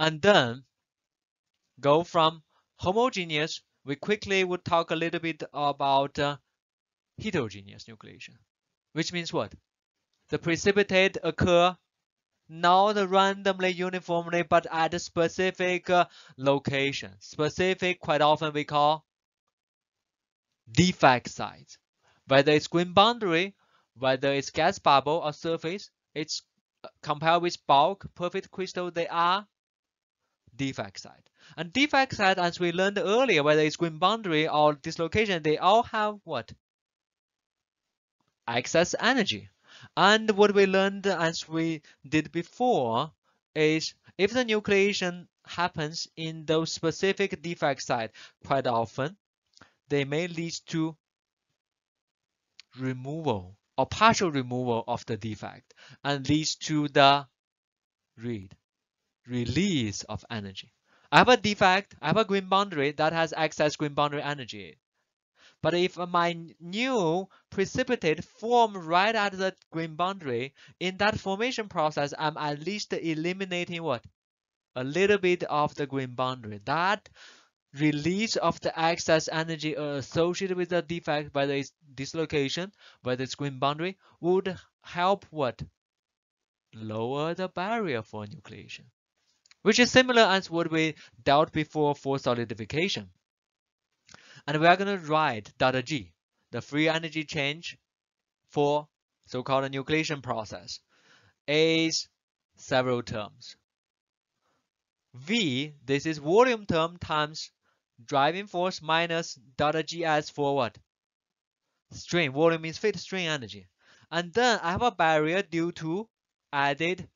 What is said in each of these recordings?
And then go from homogeneous, we quickly would talk a little bit about uh, heterogeneous nucleation, which means what? The precipitate occur not randomly uniformly, but at a specific uh, location. Specific, quite often we call defect sites. Whether it's grain boundary, whether it's gas bubble or surface, it's uh, compared with bulk, perfect crystal, they are defect site. And defect site, as we learned earlier, whether it's grain boundary or dislocation, they all have what? Excess energy. And what we learned as we did before is if the nucleation happens in those specific defect site quite often, they may lead to removal or partial removal of the defect and leads to the read release of energy. I have a defect, I have a grain boundary that has excess grain boundary energy. But if my new precipitate form right at the grain boundary, in that formation process, I'm at least eliminating what? A little bit of the grain boundary. That release of the excess energy associated with the defect, whether it's dislocation, whether it's grain boundary, would help what? Lower the barrier for nucleation, which is similar as what we dealt before for solidification. And we are going to write delta G, the free energy change for so-called a nucleation process, is several terms. V, this is volume term times driving force minus delta GS for what? Strain. Volume means fit strain energy. And then I have a barrier due to added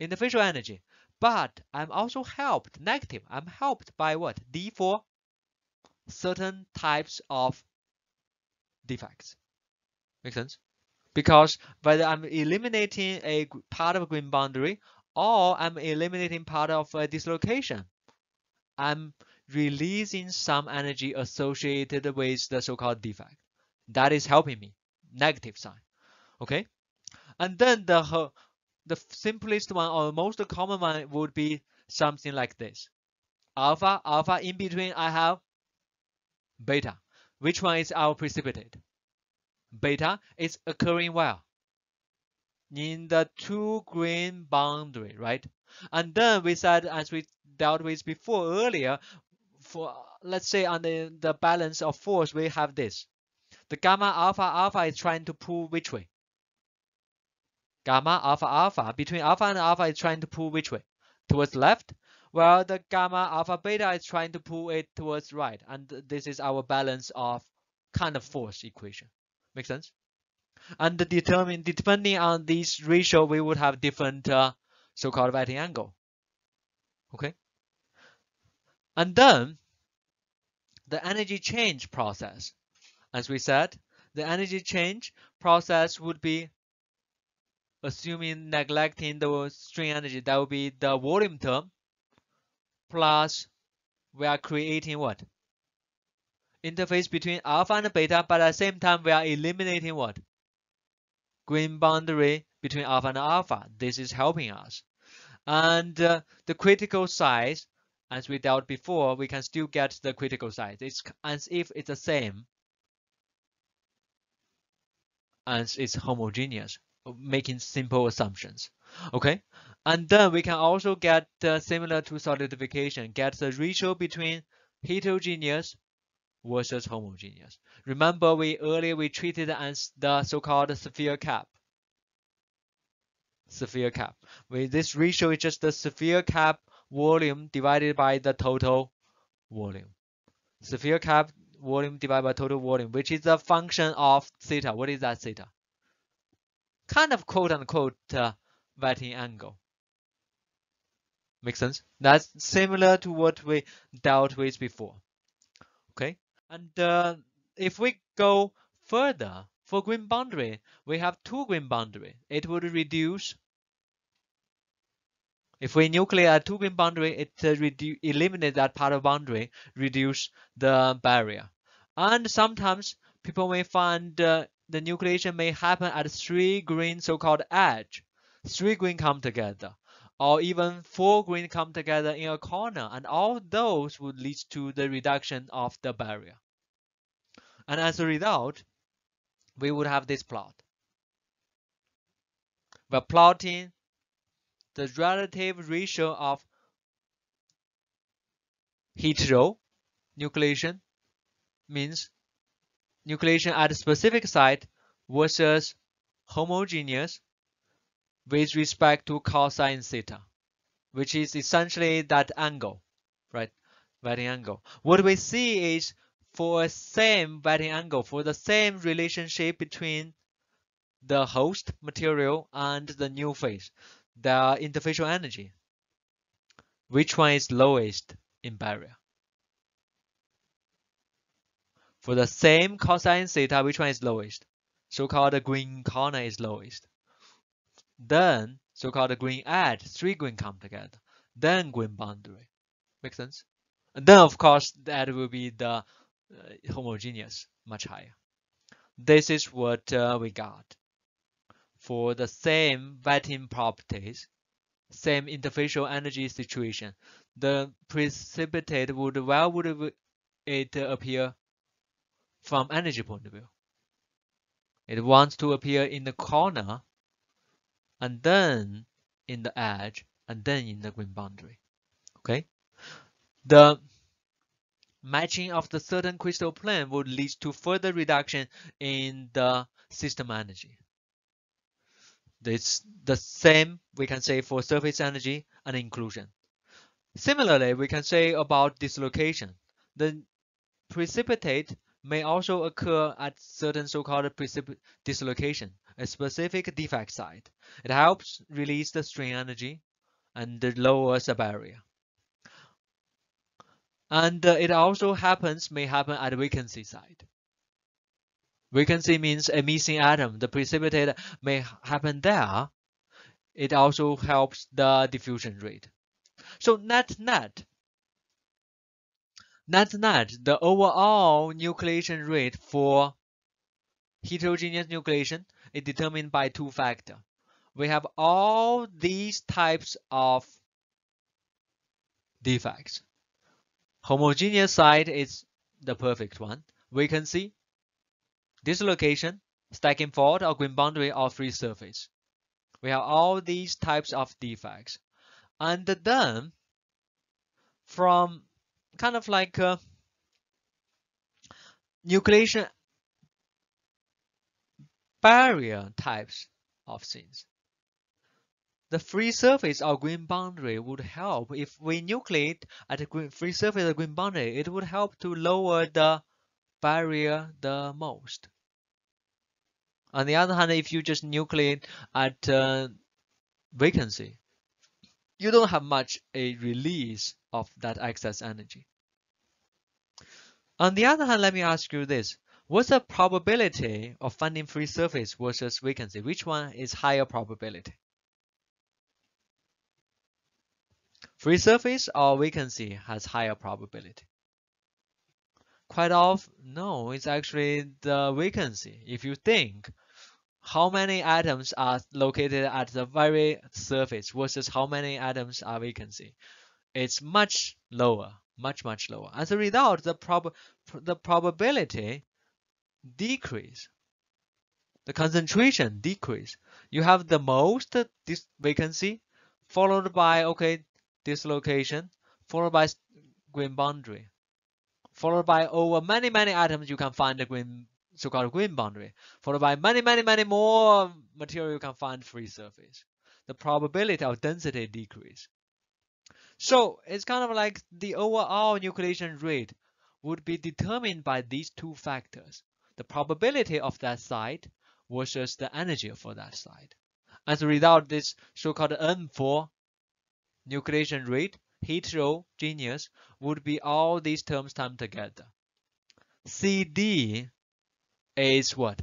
interfacial energy. But I'm also helped, negative. I'm helped by what? D for certain types of defects. Make sense? Because whether I'm eliminating a part of a grain boundary or I'm eliminating part of a dislocation, I'm releasing some energy associated with the so-called defect. That is helping me, negative sign. Okay? And then the, the simplest one or most common one would be something like this. Alpha, alpha, in between I have beta. Which one is our precipitate? Beta is occurring where? In the two grain boundary, right? And then we said, as we dealt with before earlier, for let's say on the, the balance of force, we have this. The gamma alpha alpha is trying to pull which way? Gamma alpha alpha between alpha and alpha is trying to pull which way? Towards left? Well, the gamma alpha beta is trying to pull it towards right. And this is our balance of kind of force equation. Make sense? And determine depending on this ratio, we would have different uh, so-called wetting angle. Okay. And then the energy change process. As we said, the energy change process would be assuming neglecting the strain energy, that would be the volume term plus we are creating what? Interface between alpha and beta, but at the same time we are eliminating what? Grain boundary between alpha and alpha. This is helping us. And uh, the critical size as we dealt before, we can still get the critical size. It's as if it's the same as it's homogeneous, making simple assumptions. Okay, and then we can also get uh, similar to solidification, get the ratio between heterogeneous versus homogeneous. Remember, we earlier we treated as the so-called sphere cap. Sphere cap. With this ratio is just the sphere cap volume divided by the total volume. Sphere cap volume divided by total volume, which is a function of theta. What is that theta? Kind of quote unquote uh, wetting angle. Make sense? That's similar to what we dealt with before. Okay, and uh, if we go further for grain boundary, we have two grain boundary. It would reduce if we nucleate two grain boundary, it uh, eliminate that part of boundary, reduce the barrier. And sometimes people may find uh, the nucleation may happen at three grain so-called edge. Three grain come together. or even four grain come together in a corner, and all those would lead to the reduction of the barrier. And as a result, we would have this plot. We're plotting the relative ratio of hetero nucleation means nucleation at a specific site versus homogeneous with respect to cosine theta, which is essentially that angle, right? Wetting angle. What we see is for a same wetting angle, for the same relationship between the host material and the new phase, the interfacial energy, which one is lowest in barrier? For the same cosine theta, which one is lowest? So-called the grain corner is lowest. Then so-called the grain edge, three grain come together. Then grain boundary. Make sense? And then of course that will be the uh, homogeneous, much higher. This is what uh, we got. For the same wetting properties, same interfacial energy situation, the precipitate would where would it appear from energy point of view? It wants to appear in the corner and then in the edge and then in the grain boundary. Okay. The matching of the certain crystal plane would lead to further reduction in the system energy. It's the same we can say for surface energy and inclusion. Similarly, we can say about dislocation. The precipitate may also occur at certain so-called dislocation, a specific defect site. It helps release the strain energy and lowers the barrier. And uh, it also happens, may happen at vacancy site. Vacancy means a missing atom. The precipitate may happen there. It also helps the diffusion rate. So net net, net net, the overall nucleation rate for heterogeneous nucleation is determined by two factors. We have all these types of defects. Homogeneous site is the perfect one. Vacancy, dislocation, stacking fault, or grain boundary or free surface. We have all these types of defects. And then from kind of like uh, nucleation barrier types of things. The free surface or grain boundary would help if we nucleate at a green free surface or grain boundary. It would help to lower the barrier the most. On the other hand, if you just nucleate at uh, vacancy, you don't have much a release of that excess energy. On the other hand, let me ask you this. What's the probability of finding free surface versus vacancy? Which one is higher probability? Free surface or vacancy has higher probability? Quite often, no, it's actually the vacancy. If you think how many atoms are located at the very surface versus how many atoms are vacancy, it's much lower, much, much lower. As a result, the, prob the probability decrease. The concentration decrease. You have the most this vacancy followed by okay dislocation followed by grain boundary followed by over many many atoms you can find the grain so-called grain boundary followed by many many many more material find free surface the probability of density decrease so it's kind of like the overall nucleation rate would be determined by these two factors the probability of that site versus the energy for that site. As a result, this so-called N4 nucleation rate, heterogeneous, would be all these terms times together. CD is what?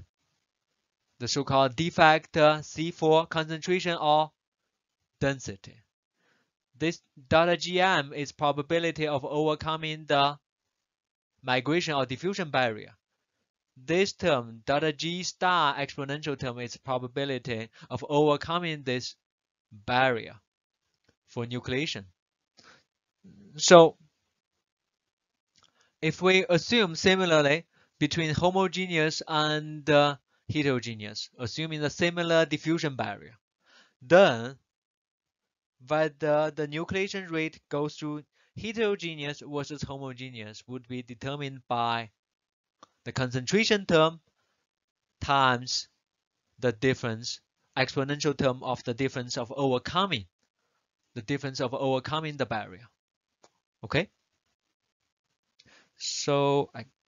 The so-called defect C4 concentration or density. This GM is probability of overcoming the migration or diffusion barrier. This term, G star exponential term is probability of overcoming this barrier. for nucleation. So if we assume similarly between homogeneous and uh, heterogeneous, assuming a similar diffusion barrier, then whether the nucleation rate goes through heterogeneous versus homogeneous would be determined by the concentration term times the difference exponential term of the difference of overcoming the difference of overcoming the barrier. Okay? So I